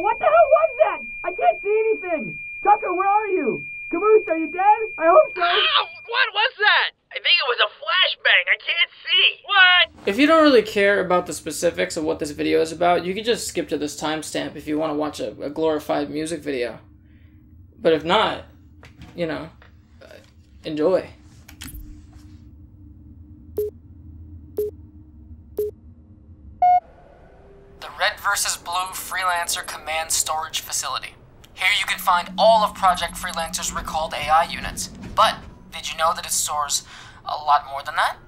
what the hell was that? I can't see anything. Tucker, where are you? Caboose, are you dead? I hope so. Ow! What was that? I think it was a flashbang. I can't see. What? If you don't really care about the specifics of what this video is about, you can just skip to this timestamp if you want to watch a, a glorified music video. But if not, you know, uh, enjoy. The Red vs. Blue Freelancer Command Storage Facility. Here you can find all of Project Freelancer's recalled AI units. But did you know that it stores a lot more than that?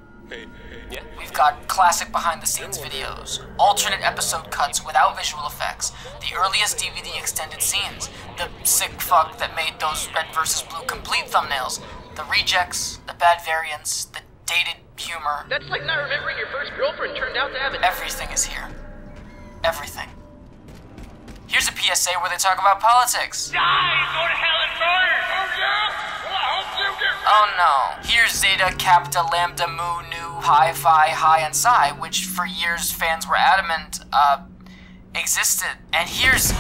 Yeah. We've got classic behind the scenes videos, alternate episode cuts without visual effects, the earliest DVD extended scenes, the sick fuck that made those Red vs. Blue complete thumbnails, the rejects, the bad variants, the dated humor. That's like not remembering your first girlfriend turned out to have an. Everything is here. Everything. Here's a PSA where they talk about politics. Die! Go to hell and burn! Oh yeah? Well, I hope you get. Oh no. Here's Zeta, Kappa, Lambda, Mu, Nu, Pi, Phi, Hi, and Psi, which for years fans were adamant, uh, existed. And here's.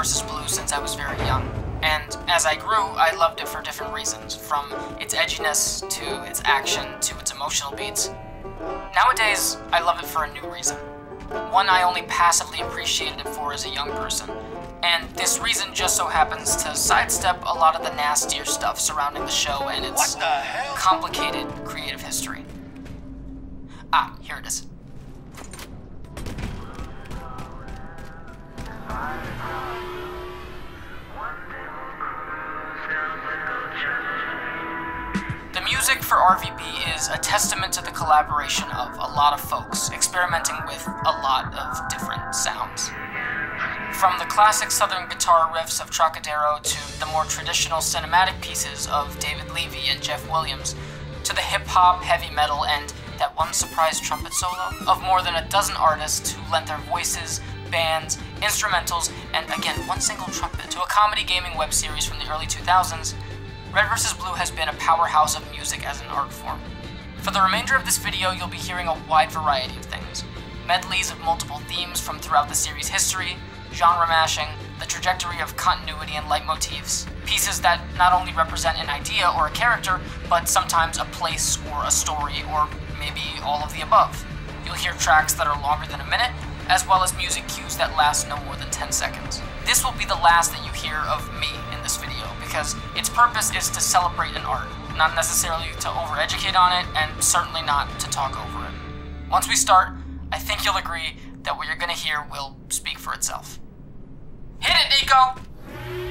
Vs. Blue since I was very young. And as I grew, I loved it for different reasons, from its edginess to its action to its emotional beats. Nowadays, I love it for a new reason. One I only passively appreciated it for as a young person. And this reason just so happens to sidestep a lot of the nastier stuff surrounding the show and its complicated creative history. Ah, here it is. Testament to the collaboration of a lot of folks experimenting with a lot of different sounds. From the classic southern guitar riffs of Trocadero to the more traditional cinematic pieces of David Levy and Jeff Williams, to the hip hop, heavy metal, and that one surprise trumpet solo of more than a dozen artists who lent their voices, bands, instrumentals, and again, one single trumpet to a comedy gaming web series from the early 2000s, Red vs. Blue has been a powerhouse of music as an art form. For the remainder of this video, you'll be hearing a wide variety of things. Medleys of multiple themes from throughout the series' history, genre mashing, the trajectory of continuity and leitmotifs, pieces that not only represent an idea or a character, but sometimes a place or a story, or maybe all of the above. You'll hear tracks that are longer than a minute, as well as music cues that last no more than 10 seconds. This will be the last that you hear of me in this video, because its purpose is to celebrate an art, not necessarily to overeducate on it, and certainly not to talk over it. Once we start, I think you'll agree that what you're gonna hear will speak for itself. Hit it, Nico!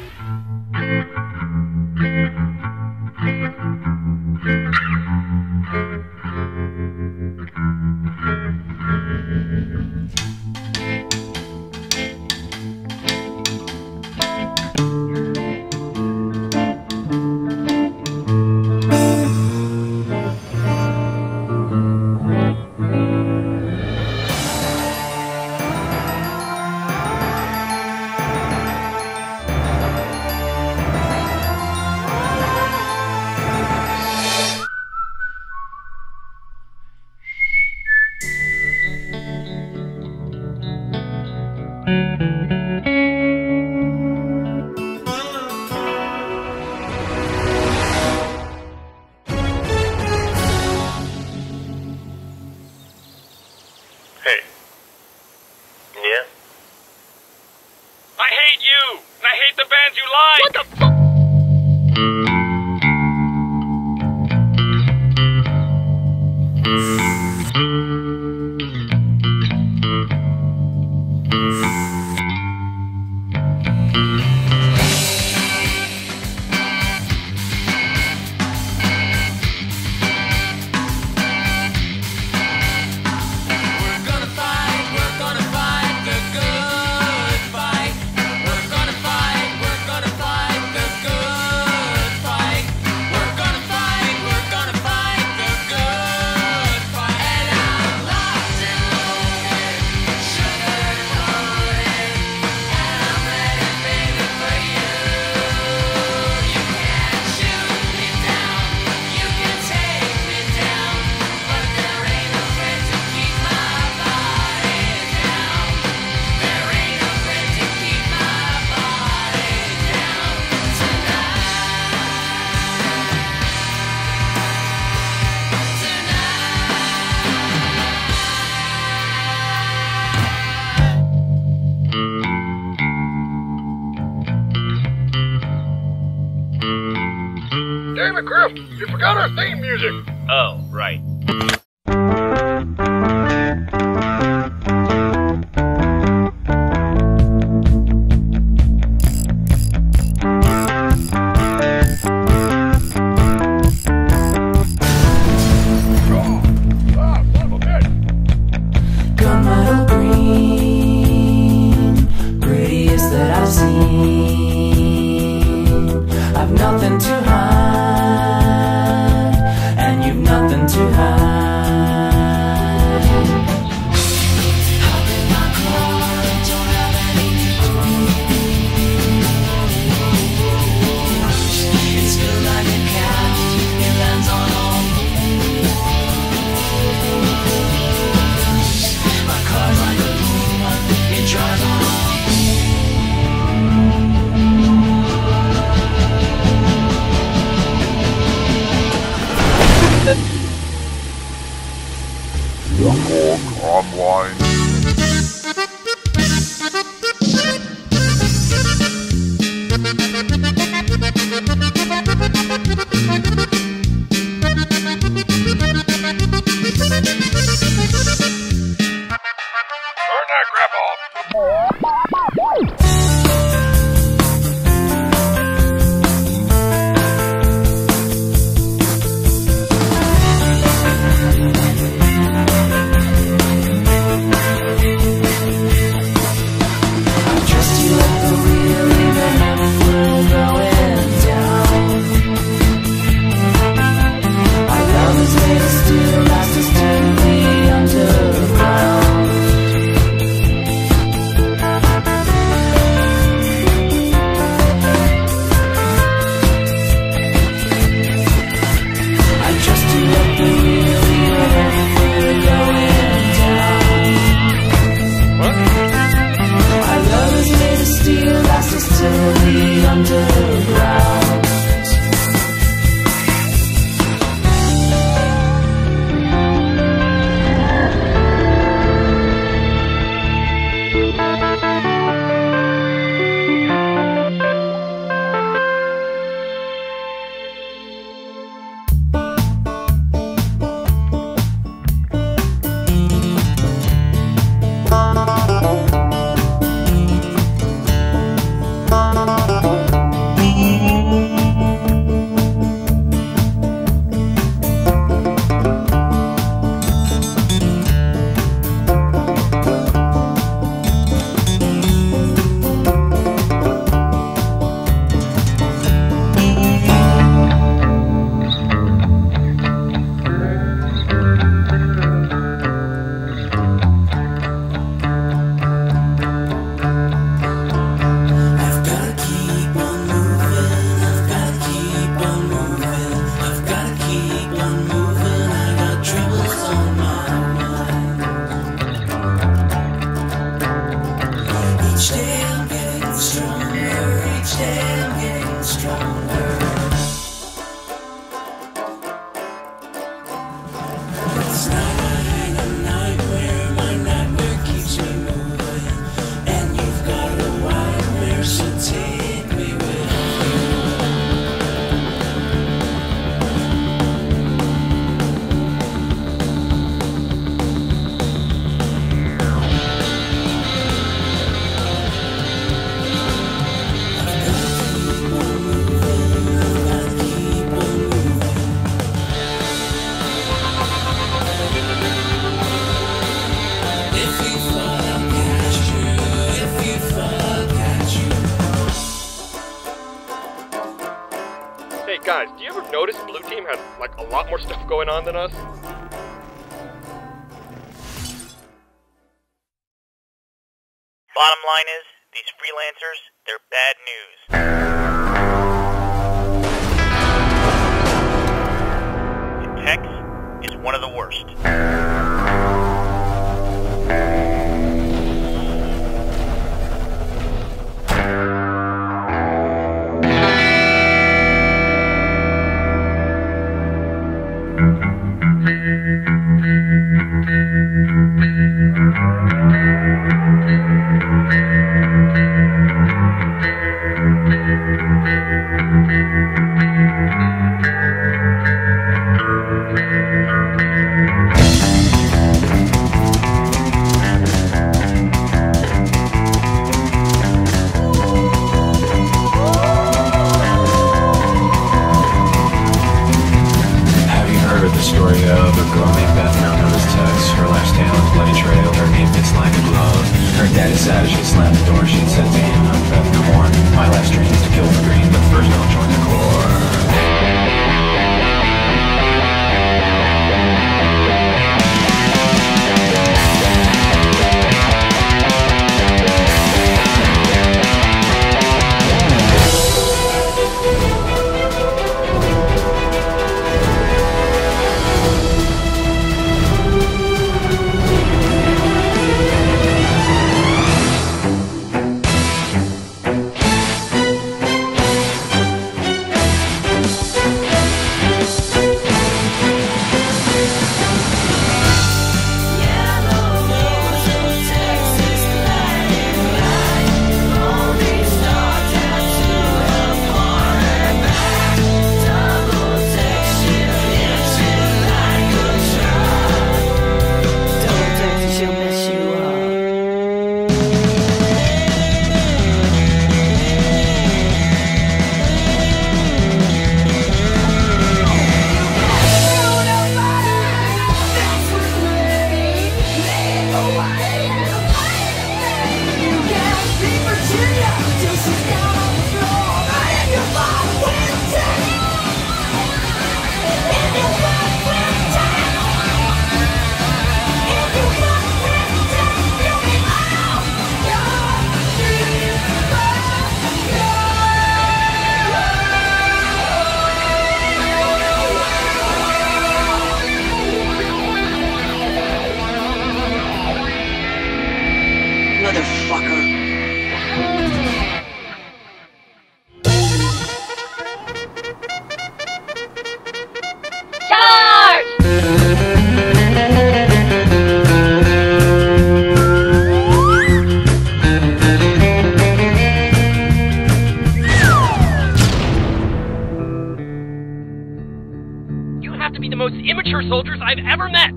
Mm-hmm. going on than us. Bottom line is, these freelancers, they're bad news. And Tex is one of the worst. Soldiers I've ever met.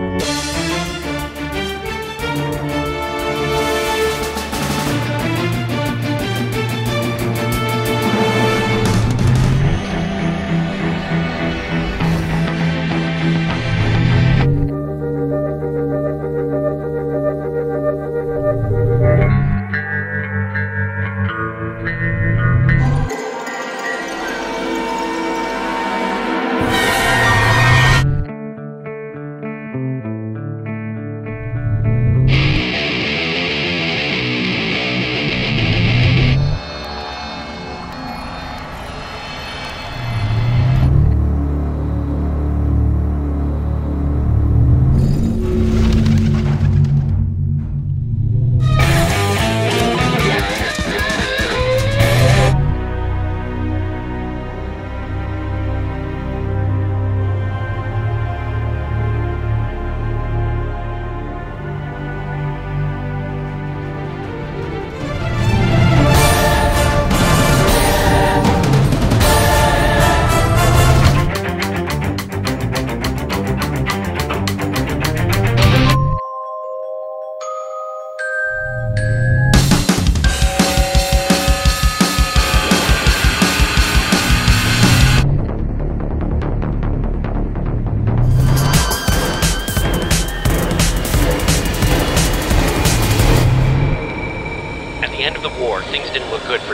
Freelancer?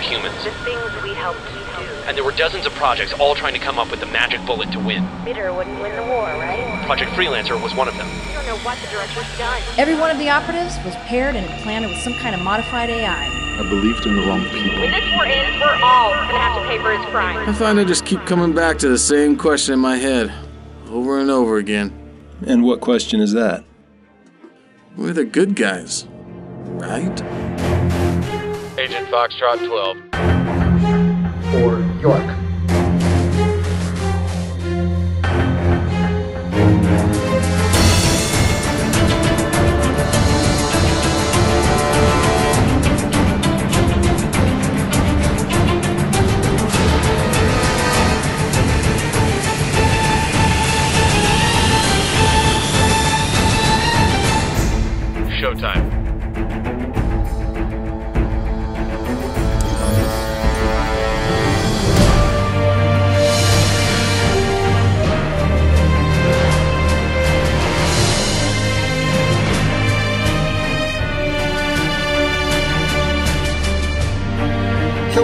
Humans. The things we helped you do. And there were dozens of projects all trying to come up with the magic bullet to win. Bitter wouldn't win the war, right? Project Freelancer was one of them. You don't know what the director's done. Every one of the operatives was paired and planted with some kind of modified AI. I believed in the wrong people. When this war ends, we're all gonna have to pay for his crime. I find I just keep coming back to the same question in my head, over and over again. And what question is that? We're the good guys, right? Agent Foxtrot 12. For York.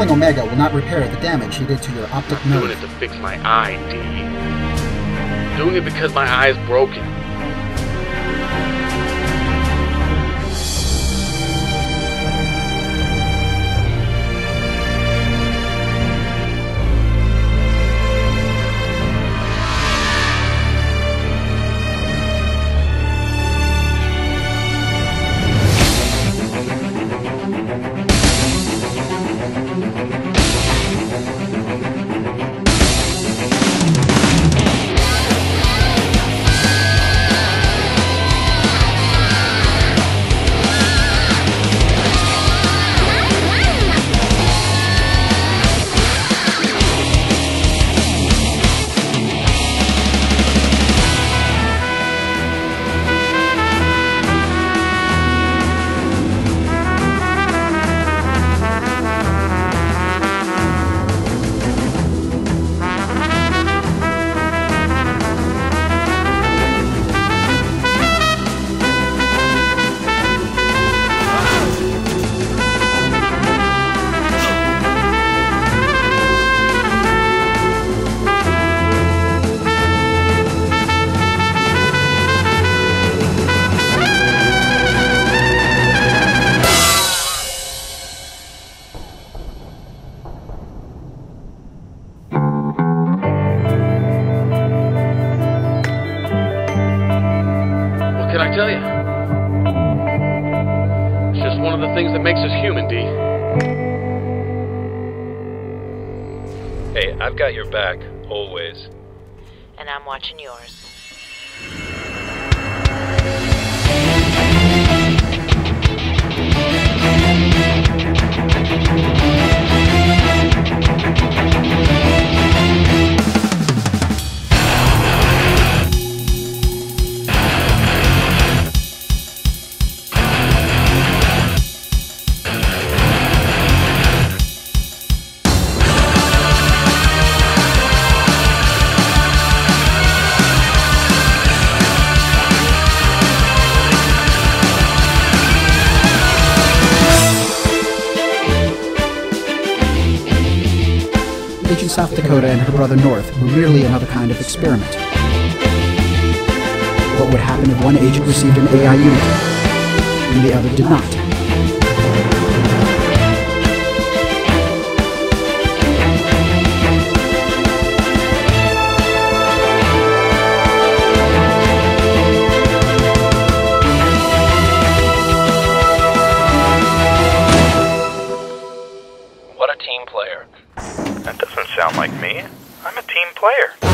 Killing Omega will not repair the damage he did to your optic nerve. Doing it to fix my eye, D. Doing it because my eye's broken. I tell you? It's just one of the things that makes us human, D. Hey, I've got your back, always. And I'm watching yours. South Dakota and her brother North were merely another kind of experiment. What would happen if one agent received an AI unit and the other did not? Player.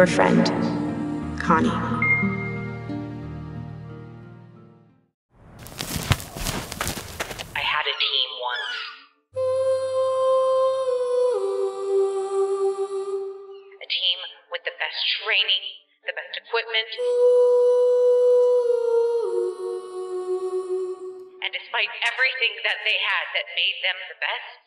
Your friend, Connie. I had a team once. A team with the best training, the best equipment. And despite everything that they had that made them the best.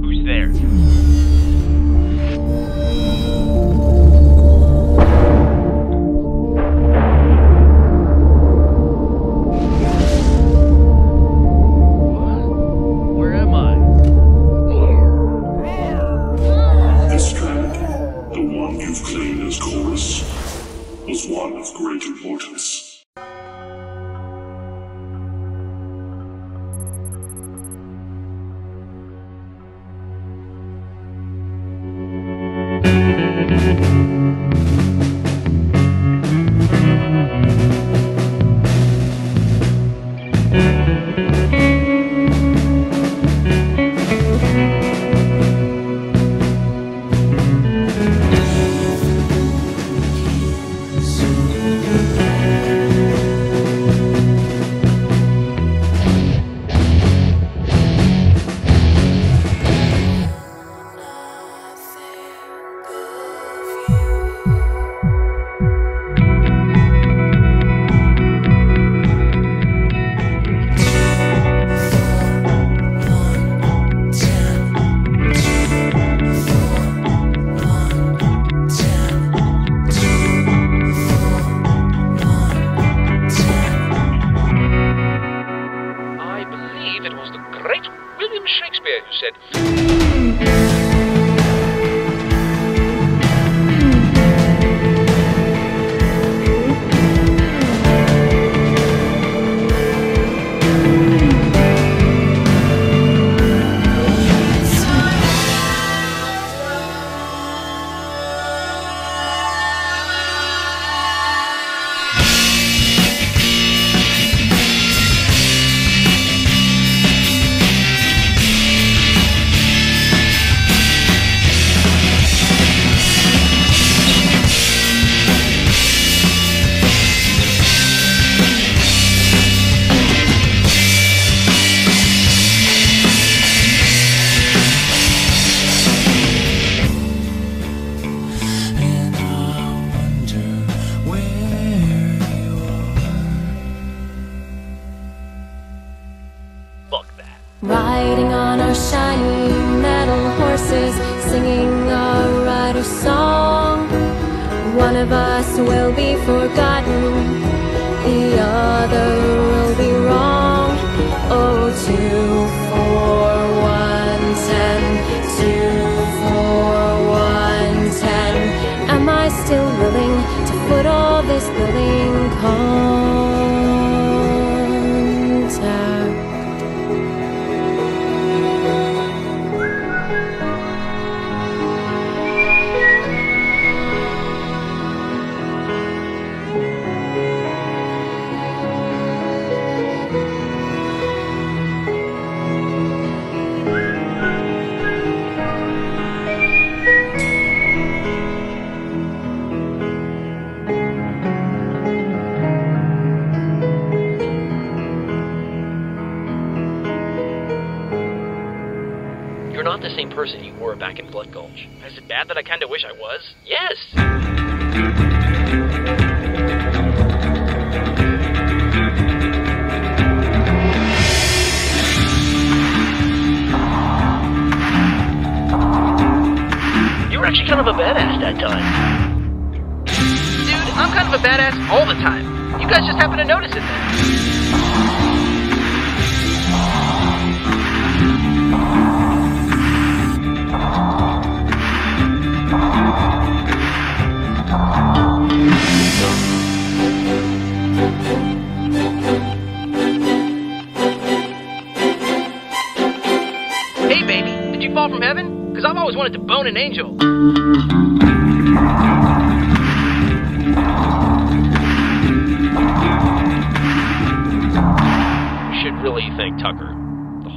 Who's there? Great William Shakespeare who said,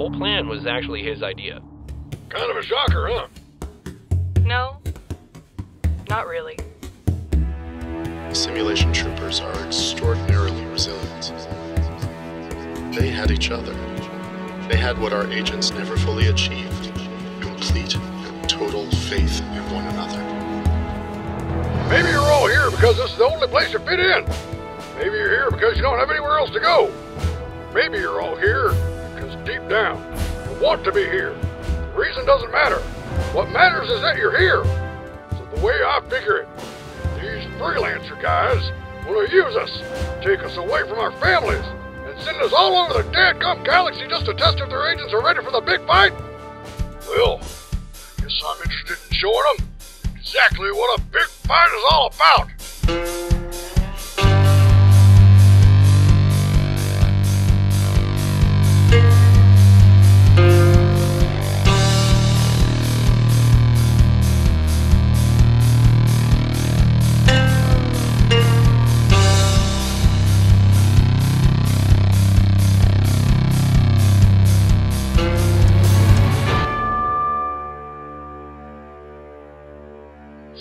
whole plan was actually his idea. Kind of a shocker, huh? No, not really. Simulation troopers are extraordinarily resilient. They had each other. They had what our agents never fully achieved complete and total faith in one another. Maybe you're all here because this is the only place you fit in. Maybe you're here because you don't have anywhere else to go. Maybe you're all here because deep down you want to be here. The reason doesn't matter. What matters is that you're here. So the way I figure it, these freelancer guys want to use us, take us away from our families, and send us all over the dadgum galaxy just to test if their agents are ready for the big fight? Well, guess I'm interested in showing them exactly what a big fight is all about.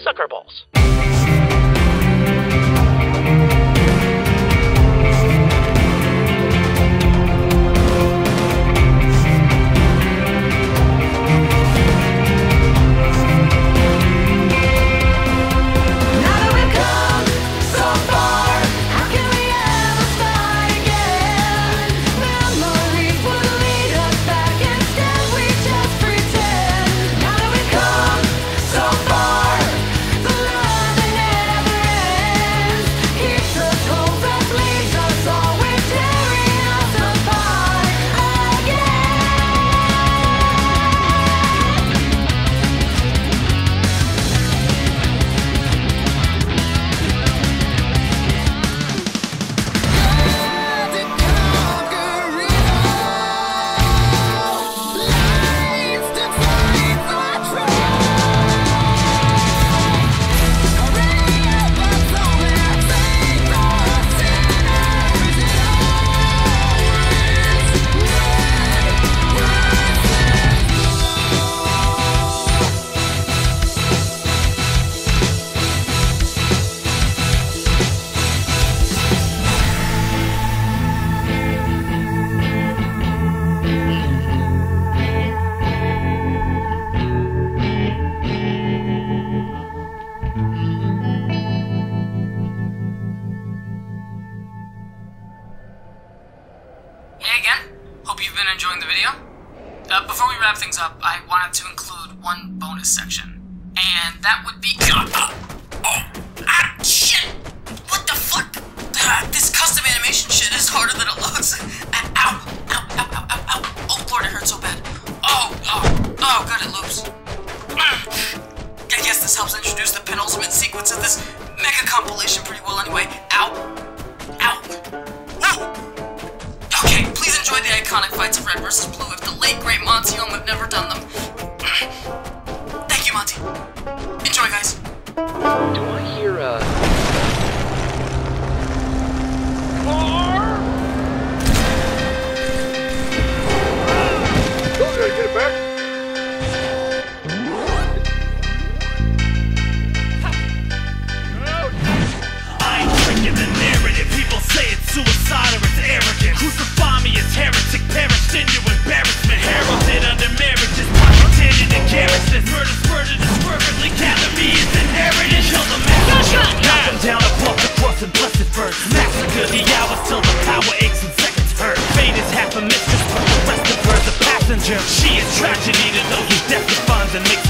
Sucker balls.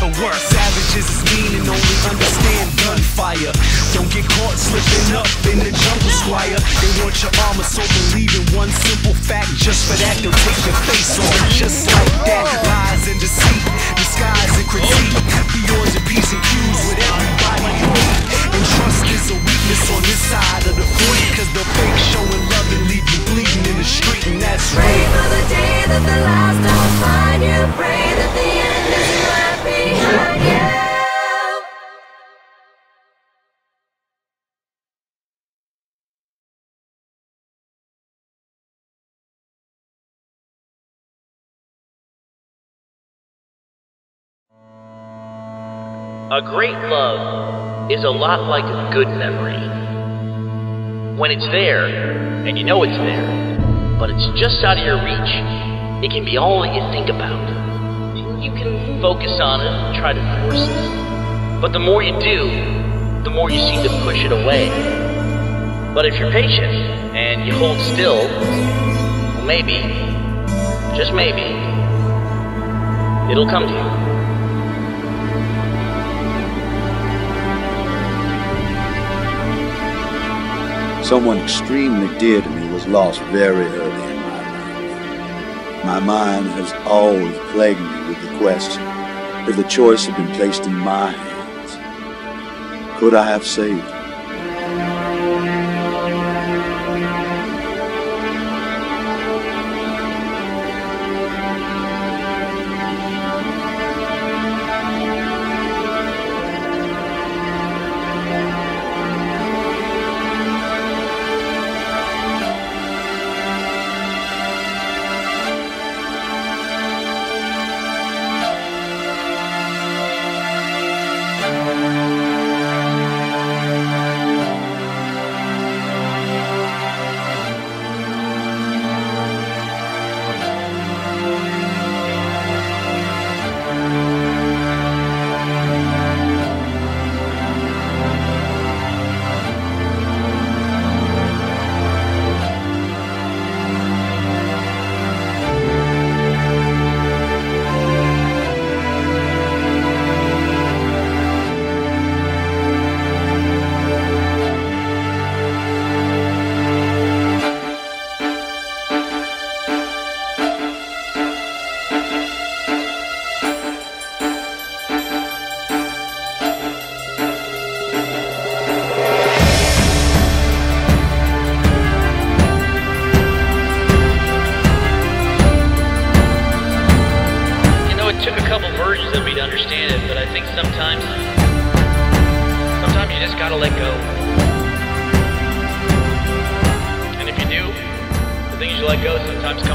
Her worse. Savages is mean and only understand gunfire. Don't get caught slipping up in the jungle, squire. They want your armor, so believe in one simple fact. Just for that, they'll take your face off. Just like that, lies and deceit, disguise and critique. Be yours and P's and Q's with everybody you. And trust is a weakness on this side of the point, cause the fake showing love and leave you bleeding in the street, and that's Pray for the day that the last don't find you. Pray that the A great love is a lot like a good memory. When it's there, and you know it's there, but it's just out of your reach, it can be all that you think about. You can focus on it and try to force it. But the more you do, the more you seem to push it away. But if you're patient and you hold still, well, maybe, just maybe, it'll come to you. Someone extremely dear to me was lost very early. My mind has always plagued me with the question if the choice had been placed in my hands, could I have saved her?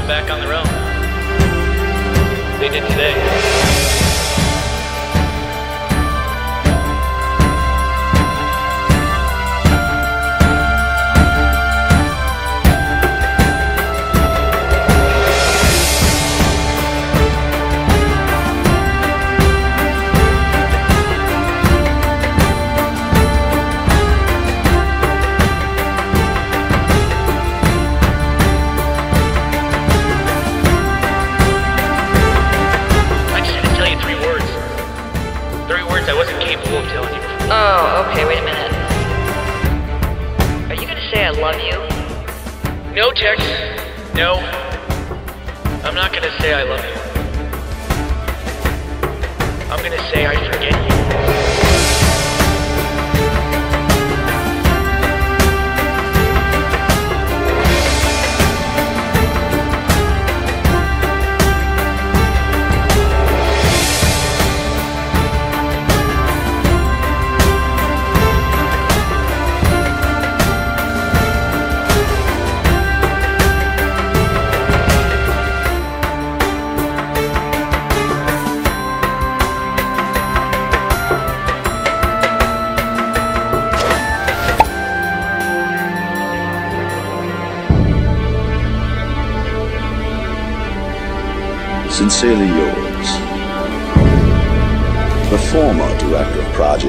Back on their own.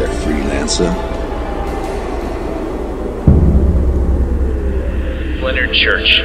Of Project Freelancer, Leonard Church.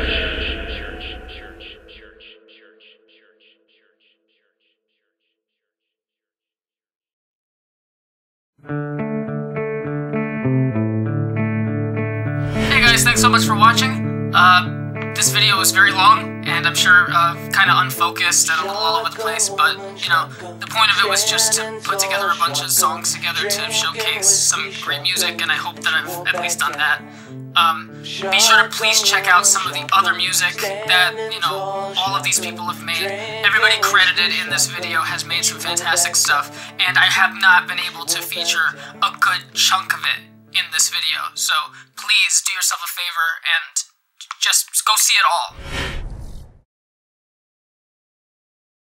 Hey guys, thanks so much for watching. Uh, this video was very long, and I'm sure uh, kind of unfocused and a little all over the place, but, you know, the point of it was just to put together a bunch of songs together to showcase some great music, and I hope that I've at least done that. Um, be sure to please check out some of the other music that, you know, all of these people have made. Everybody credited in this video has made some fantastic stuff, and I have not been able to feature a good chunk of it in this video. So please do yourself a favor and just go see it all.